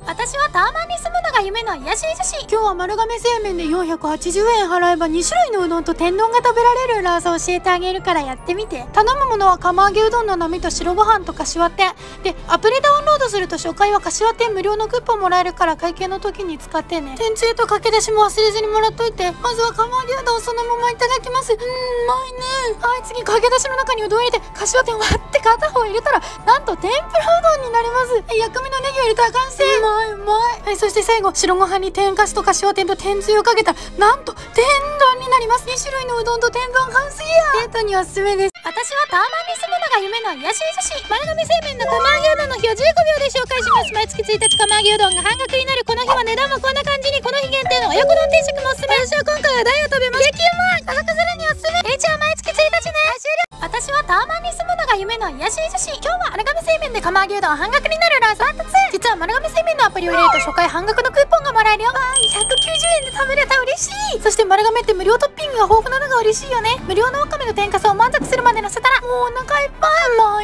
私はタワマンに住むのが夢の癒し女子今日は丸亀製麺で480円払えば2種類のうどんと天丼が食べられる裏技教えてあげるからやってみて。頼むものは釜揚げうどんの波と白ご飯と柏店でアプリダウンロードすると初回は柏店無料のクーポンもらえるから会計の時に使ってね。天つゆとかけ出しも忘れずにもらっといて。まずは釜揚げうどんそのままいただきます。うんうまいね。はい次かけ出しの中にうどん入れて柏店割って。片方入れたらなんと天ぷらうどんになります。薬味のネギを入れたら完成うまいうまい。はいそして最後白ご飯に天かすと柏店と天つゆをかけたらなんと天丼になります。2種類のうどんと天丼完成や。デートにおすすめです。私はタワマンに住むのが夢の癒し女子丸亀製麺の釜揚げうどんの日を15秒で紹介します。毎月1日釜揚げうどんが半額になるこの日は値段もこんな感じに。この日限定の親子丼定食もおすすめ。私は今回は大を食べます。激うまい私はタワマンに住むのが夢の癒し女子今日は丸亀製麺で釜揚げうどん半額になるラーサー2実は丸亀製麺のアプリを入れると初回半額のクーポンがもらえるよ。わーい190円で食べれた。嬉しい。そして丸亀って無料トッピングが豊富なのが嬉しいよね。無料のわかめの天かすを満足するまで乗せたらもうお腹いっぱい。うまいな